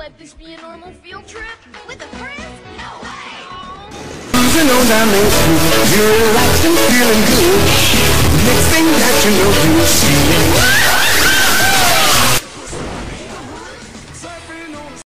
let this be a normal field trip? With a friend? No way! Cruising on down Main Street, you're relaxed and feeling good. Next thing that you know,